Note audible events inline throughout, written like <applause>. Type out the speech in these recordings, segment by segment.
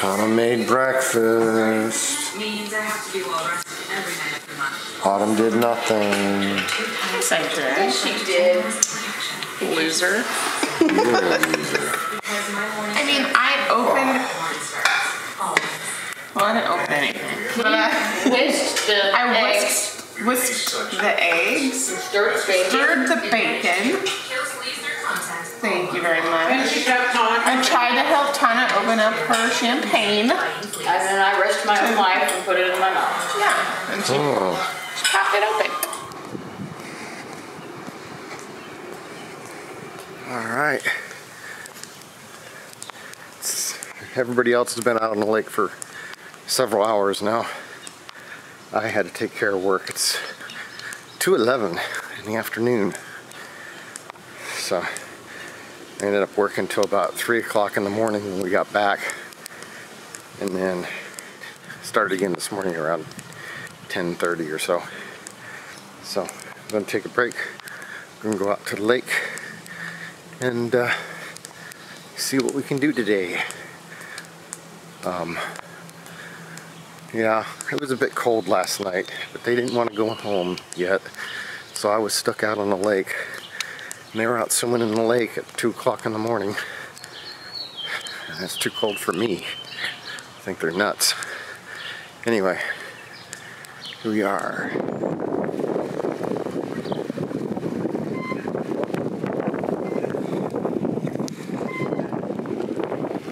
Tana made breakfast. Means I have to be well rested every night of the month. Autumn did nothing. Yes, I did. She did. Loser. You're a <laughs> loser. Because my morning I mean, I opened. starts. Always. Well, I didn't open anything. But I, <laughs> Whisked the I eggs. whisked, whisked the eggs, Stirred the bacon. Kills laser contact. Thank you very much. Finish it up, Tana. I tried to help Tana open up her champagne. And then I risked my own life and put it in my mouth. Yeah, and she Oh, popped it open. all right. It's- everybody else has been out on the lake for several hours now. I had to take care of work. It's 2:11 in the afternoon, so I ended up working till about three o'clock in the morning when we got back, and then started again this morning around 10:30 or so. So I'm gonna take a break. We're gonna go out to the lake and uh, see what we can do today. Um, yeah, it was a bit cold last night, but they didn't want to go home yet, so I was stuck out on the lake. And they were out swimming in the lake at 2 o'clock in the morning. And that's too cold for me. I think they're nuts. Anyway, here we are.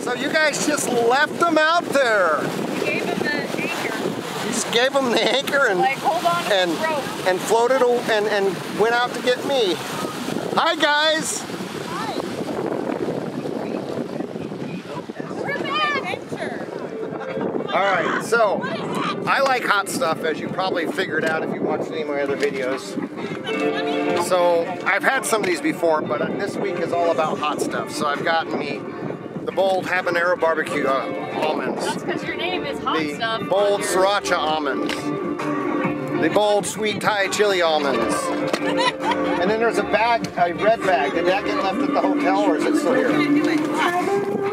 So you guys just left them out there. gave him the anchor. You just gave him the anchor and Like, and and floated and and went out to get me. Hi guys. We're back. All right, so I like hot stuff, as you probably figured out if you watched any of my other videos. So I've had some of these before, but this week is all about hot stuff. So I've gotten me the bold habanero barbecue uh, almonds, That's because your name is Hot the Stuff. bold sriracha almonds, the bold sweet Thai chili almonds, and then there's a bag, a red bag. Did that get left at the hotel, or is it still here?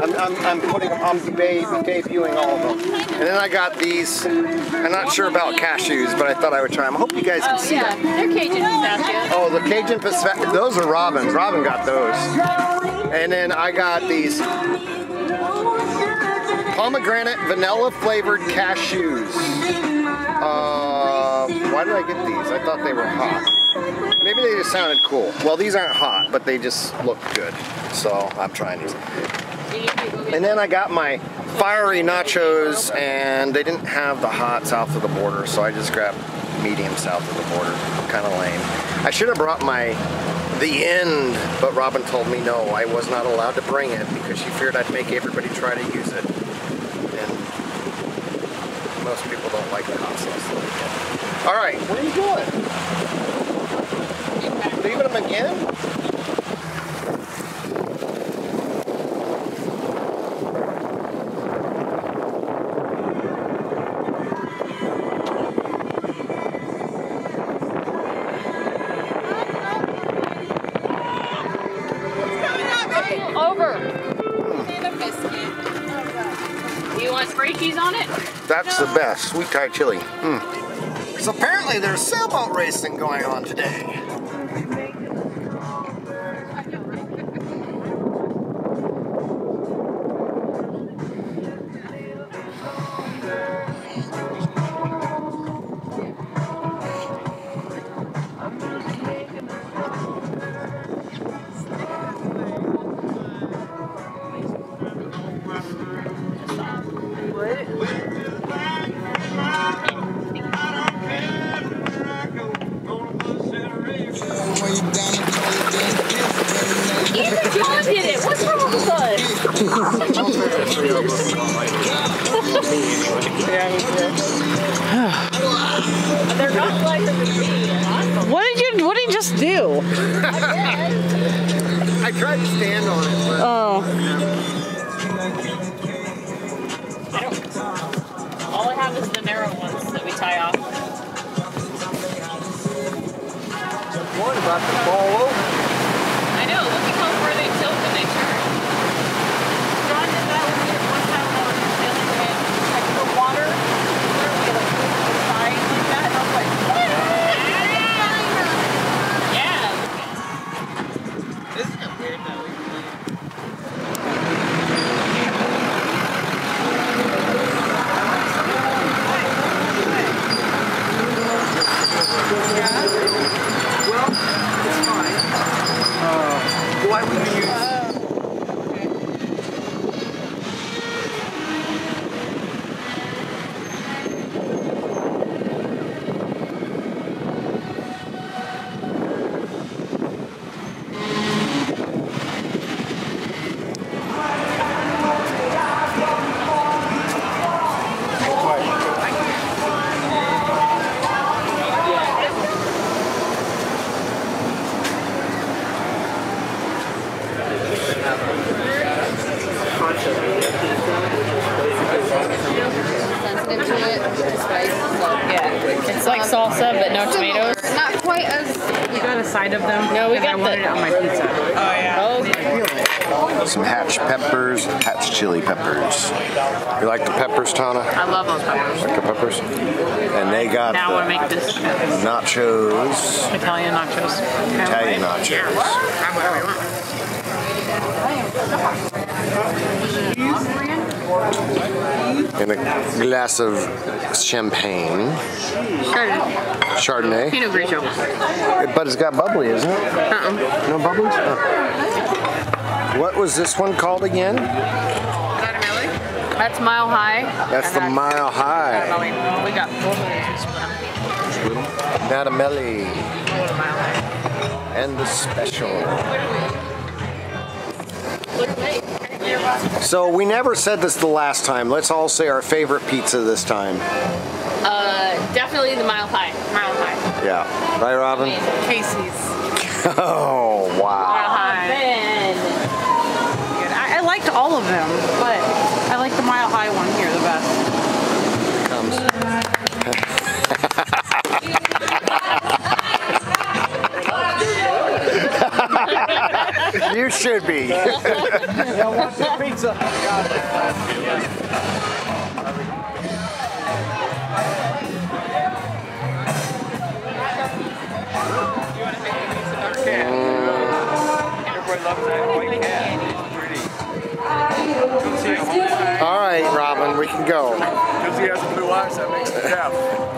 I'm, I'm, I'm putting, I'm debuting all of them. And then I got these, I'm not sure about cashews, but I thought I would try them. I hope you guys can Oh, see yeah. them. They're Cajun pistachios. Oh, the Cajun Pacific, those are Robin's. Robin got those. And then I got these pomegranate vanilla flavored cashews. Uh, why did I get these? I thought they were hot. Maybe they just sounded cool. Well, these aren't hot, but they just look good. So I'm trying these. And then I got my fiery nachos, and they didn't have the hot south of the border, so I just grabbed medium south of the border. Kind of lame. I should have brought my the end, but Robin told me no, I was not allowed to bring it because she feared I'd make everybody try to use it. And most people don't like the. All right, what are you doing? Leaving them again? Cheese on it? That's the best, sweet Thai chili. Mm. So apparently there's sailboat racing going on today. Tried to stand on it, but Oh, All I have is the narrow ones that we tie off. one about to fall over. I know. Look at how far they tilt when they turn. John did that when we one time when I was sailing like salsa, but no tomatoes. Not quite as. We got a side of them. No, we and I got wanted it on my pizza. Oh, yeah. Oh. Some hatch peppers, hatch chili peppers. You like the peppers, Tana? I love those peppers. Like the peppers? And they got Now I want to the make this nachos, Italian nachos. Italian nachos. And a glass of champagne, Chardonnay. Chardonnay. Pinot Grigio. But it's got bubbly, isn't it? Uh-uh. No bubbles? Oh. What was this one called again? That's Mile High. That's the Mile High. We got both of these. Natamelli. And the special. So we never said this the last time. Let's all say our favorite pizza this time. Uh, definitely the Mile High. Mile High. Yeah. Right, Robin? Casey's. <laughs> Oh, You should be. <laughs> All right, Robin, we can go. Because he has blue eyes, that makes him deaf.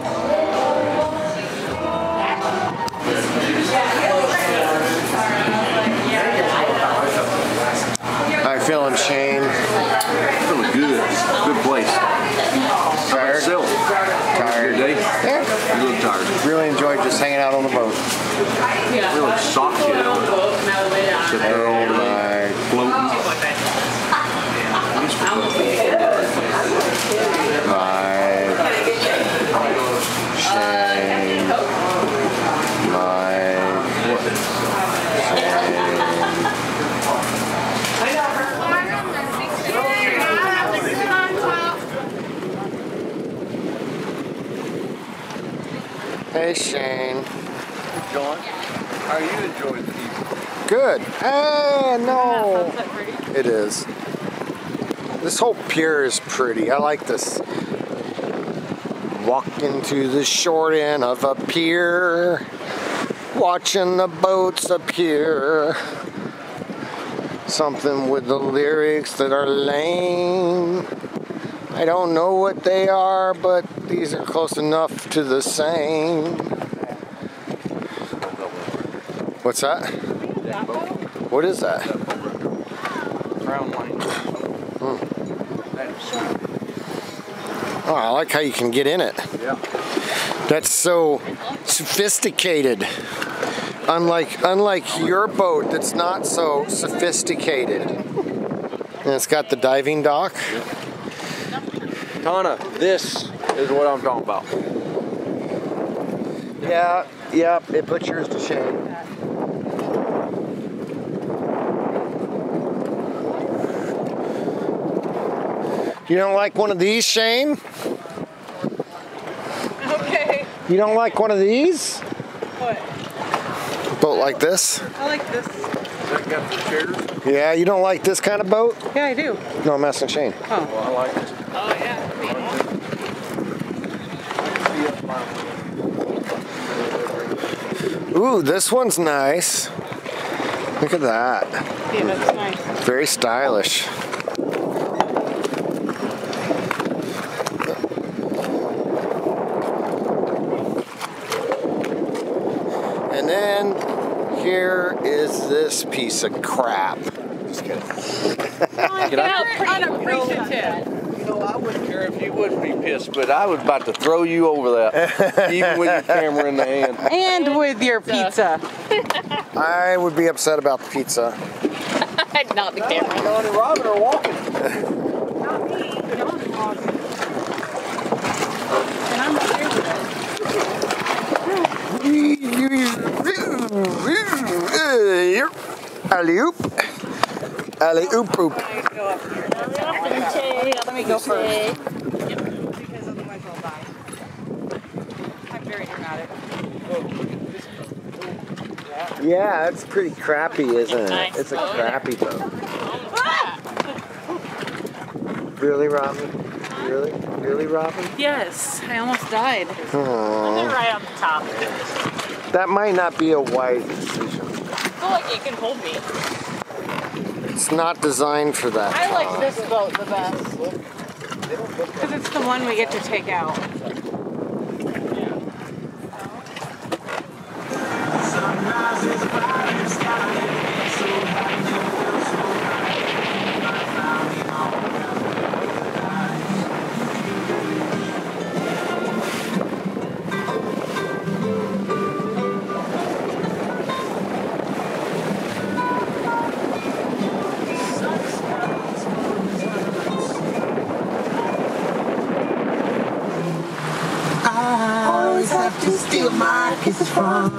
Good. Ah, no. It is. This whole pier is pretty. I like this. Walking to the short end of a pier, watching the boats appear. Something with the lyrics that are lame. I don't know what they are, but these are close enough to the same. What's that? What is that? Crownline. That's hmm. sweet. Oh, I like how you can get in it. Yeah. That's so sophisticated. Unlike unlike your boat that's not so sophisticated. And it's got the diving dock. Tana, this is what I'm talking about. Yeah, yeah, it puts yours to shame. You don't like one of these, Shane? Okay. You don't like one of these? What? Boat like this? I like this. That got the chairs? Yeah, you don't like this kind of boat? Yeah, I do. No, I'm asking Shane. Oh. Well, I like it. Oh, yeah. Ooh, this one's nice. Look at that. Yeah, that's nice. Very stylish. And then here is this piece of crap. Just kidding. Unappreciative. You know, I wouldn't care if you wouldn't be pissed, but I was about to throw you over that, even with your camera in the hand. And with your pizza. <laughs> I would be upset about the pizza. <laughs> Not the camera. John and Robin are walking. Not me. No, I'm walking. Alley oop. Alley oop oop. Let me go first. Because otherwise I'll die. I'm very Yeah, it's pretty crappy, isn't it? It's a crappy boat. Really, Robin? Really? Really, Robin? Yes, I almost died. Aw. right on the top. That might not be a wise decision. I feel like it can hold me. It's not designed for that. I like this boat the best. Because it's the one we get to take out. always steal my